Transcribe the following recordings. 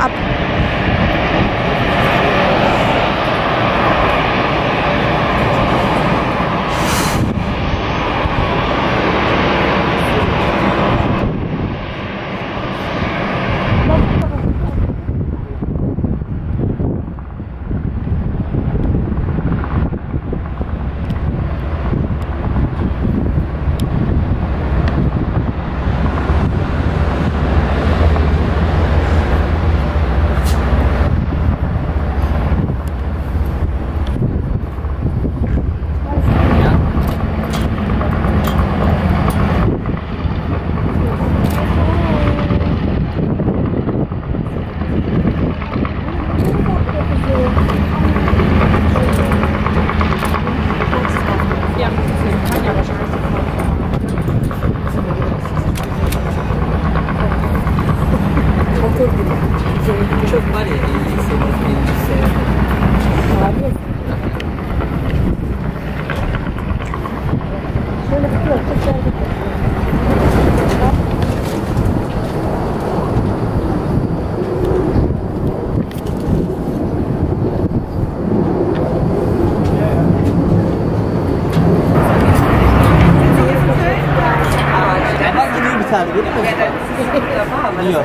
up Çok var ya 50 sene, 50 sene. Abi. Şöyle bir yok, çok Ama giriyor bir tane değil mi? Evet. Yok.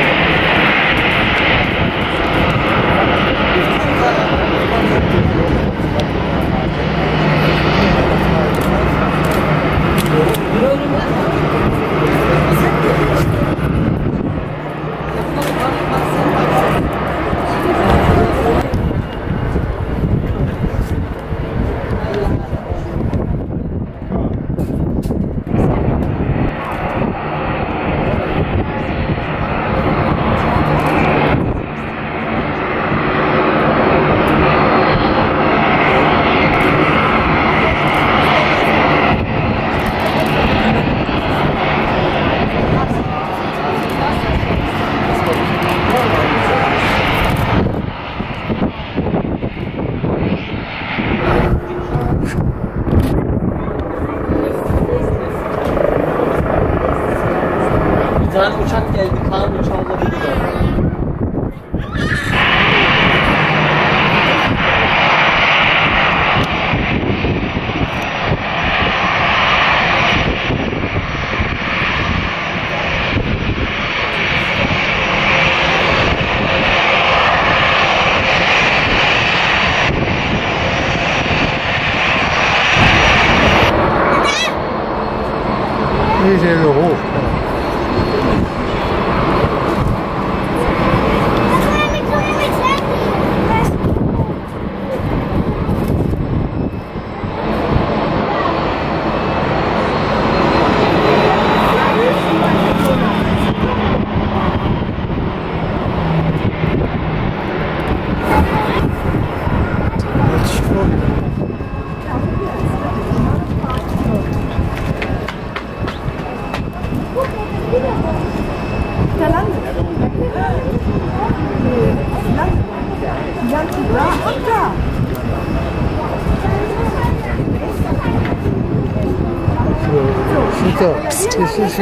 谢些肉是，是的，是，谢谢。